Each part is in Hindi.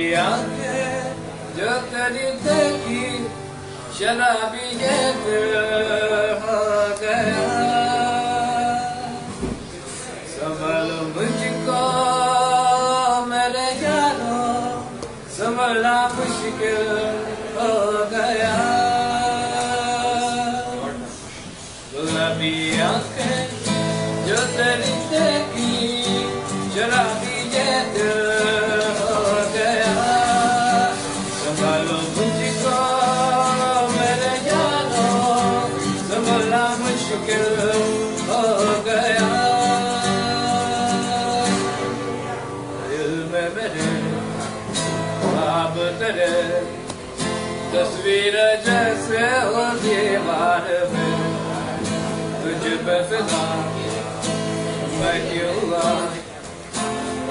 जो तेरी देखी, शराबी ये हो गया। संभल मुझको मेरे यारों संभलना मुश्किल हो गया। गुलाबी आँखें जो तेरी देखी, शराबी ये दिल ख्वाब तेरे तस्वीर जैसे हो दीवार में, तुझ पे फिदा मैं क्यों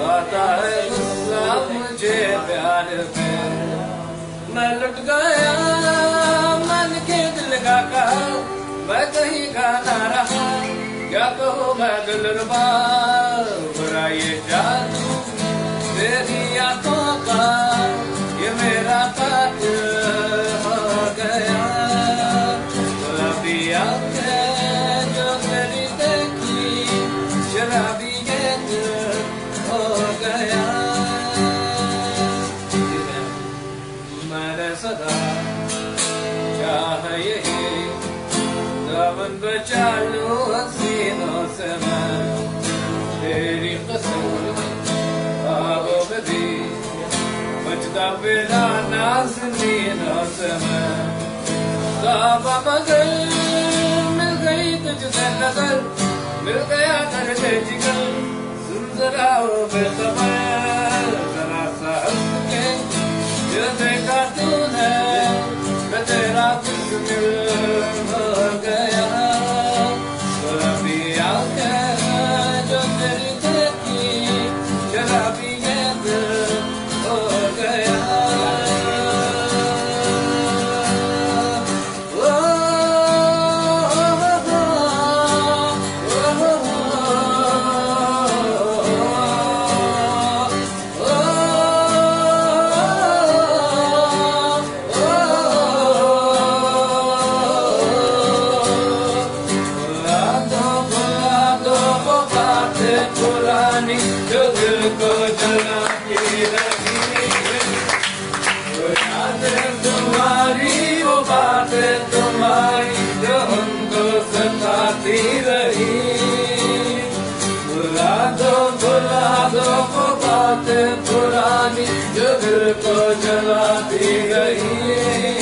आता है गुस्सा मुझे प्यार पे मैं लुट गया, मन के दिल का कहा, मैं कहीं का रहा। क्या कहो मैं दिल रुबा मैंने सदा चाह यही दामन बचा लो हसीनों से मैं तेरी कसम में भी बचता बिना नाज़नीनों से मैं साबा मगर मिल गई तुझसे नज़र। मिल गया कर जिगर। सुन जरा ओ बेखबर तेरा को जला के रखी तो तुम्हारी वो बात, तुम्हारी जो हमको सताती रही। बुला दो दो वो बात, पुरानी जो को जलाती रही।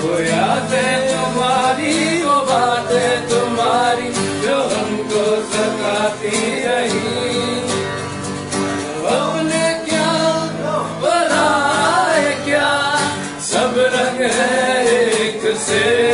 वो यादें तुम्हारी वो बातें, तुम्हारी जो हमको सताती रही। vencer.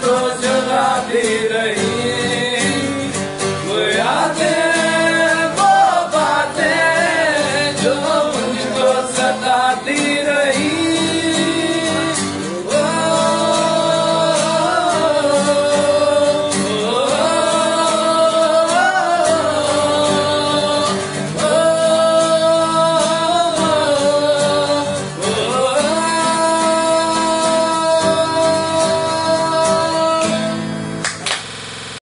todos